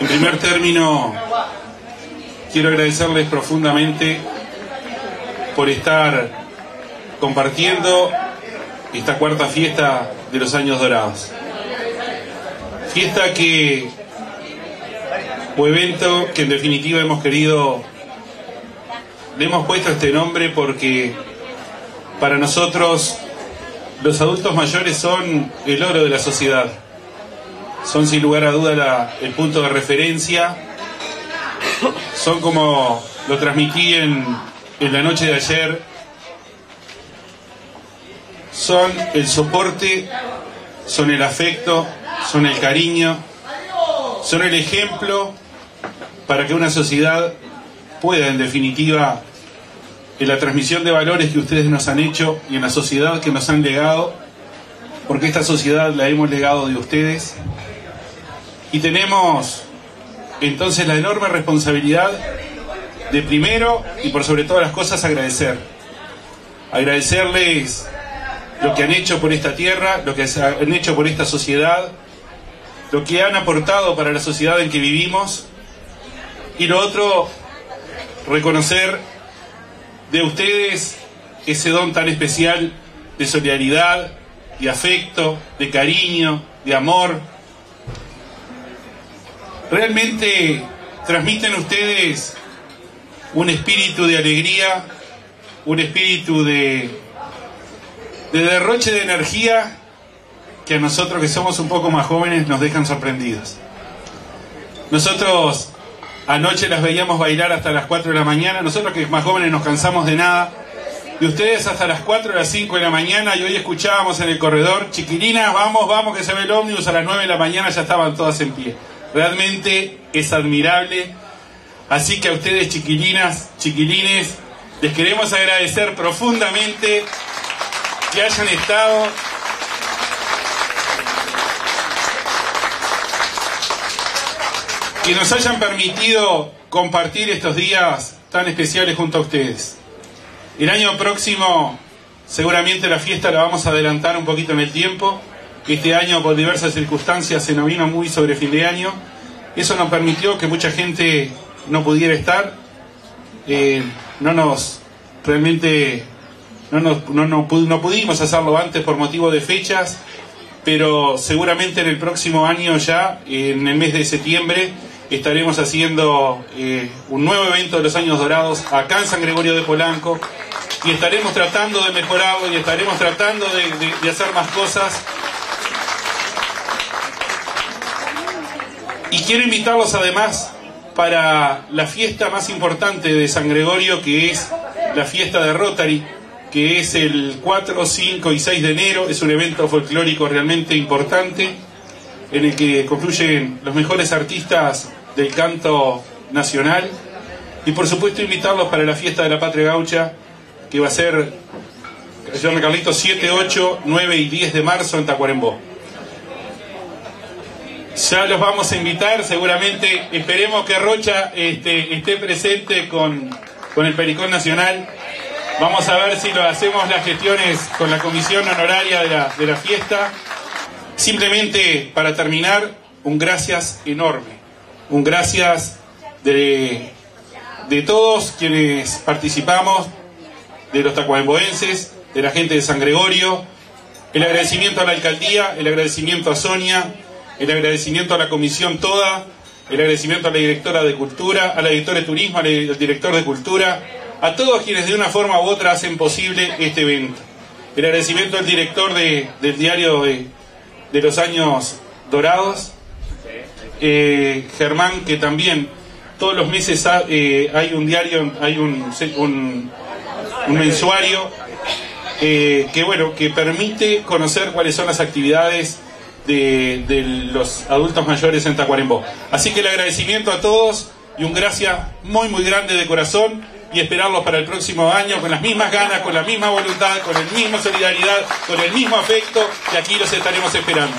En primer término, quiero agradecerles profundamente por estar compartiendo esta cuarta fiesta de los años dorados. Fiesta que, o evento que en definitiva hemos querido, le hemos puesto este nombre porque para nosotros los adultos mayores son el oro de la sociedad. Son sin lugar a duda el punto de referencia. Son como lo transmití en, en la noche de ayer. Son el soporte, son el afecto, son el cariño, son el ejemplo para que una sociedad pueda en definitiva en la transmisión de valores que ustedes nos han hecho y en la sociedad que nos han legado, porque esta sociedad la hemos legado de ustedes. Y tenemos entonces la enorme responsabilidad de primero y por sobre todas las cosas agradecer. Agradecerles lo que han hecho por esta tierra, lo que han hecho por esta sociedad, lo que han aportado para la sociedad en que vivimos. Y lo otro, reconocer de ustedes ese don tan especial de solidaridad, de afecto, de cariño, de amor. Realmente transmiten ustedes un espíritu de alegría, un espíritu de, de derroche de energía que a nosotros que somos un poco más jóvenes nos dejan sorprendidos. Nosotros Anoche las veíamos bailar hasta las 4 de la mañana. Nosotros que más jóvenes nos cansamos de nada. Y ustedes hasta las 4 de las 5 de la mañana. Y hoy escuchábamos en el corredor, chiquilinas, vamos, vamos, que se ve el ómnibus. A las 9 de la mañana ya estaban todas en pie. Realmente es admirable. Así que a ustedes, chiquilinas, chiquilines, les queremos agradecer profundamente que hayan estado que nos hayan permitido compartir estos días tan especiales junto a ustedes. El año próximo seguramente la fiesta la vamos a adelantar un poquito en el tiempo. Este año por diversas circunstancias se nos vino muy sobre fin de año. Eso nos permitió que mucha gente no pudiera estar. Eh, no nos, realmente, no, nos, no, no pudimos hacerlo antes por motivo de fechas, pero seguramente en el próximo año ya, en el mes de septiembre, estaremos haciendo eh, un nuevo evento de los años dorados acá en San Gregorio de Polanco y estaremos tratando de mejorarlo y estaremos tratando de, hacer más cosas. Y quiero invitarlos además para la fiesta más importante de San Gregorio, que es la fiesta de Rotary, que es el 4, 5 y 6 de enero. Es un evento folclórico realmente importante en el que confluyen los mejores artistas del canto nacional y por supuesto invitarlos para la fiesta de la Patria Gaucha que va a ser, señor Carlito, 7, 8, 9 y 10 de marzo en Tacuarembó. Ya los vamos a invitar, seguramente esperemos que Rocha este, esté presente con, con el Pericón Nacional. Vamos a ver si lo hacemos las gestiones con la comisión honoraria de la, de la fiesta. Simplemente para terminar, un gracias enorme un gracias de, de todos quienes participamos, de los tacuaremboenses, de la gente de San Gregorio, el agradecimiento a la alcaldía, el agradecimiento a Sonia, el agradecimiento a la comisión toda, el agradecimiento a la directora de Cultura, a la directora de Turismo, al director de Cultura, a todos quienes de una forma u otra hacen posible este evento. El agradecimiento al director de, del diario de, de los años dorados, eh, Germán, que también todos los meses eh, hay un diario, hay un, un, mensuario eh, que bueno, que permite conocer cuáles son las actividades de, los adultos mayores en Tacuarembó. Así que el agradecimiento a todos y un gracias muy muy grande de corazón y esperarlos para el próximo año con las mismas ganas, con la misma voluntad, con el mismo solidaridad, con el mismo afecto y aquí los estaremos esperando.